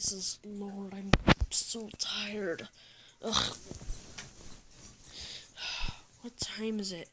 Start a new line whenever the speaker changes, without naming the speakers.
Jesus Lord, I'm so tired. Ugh. What time is it?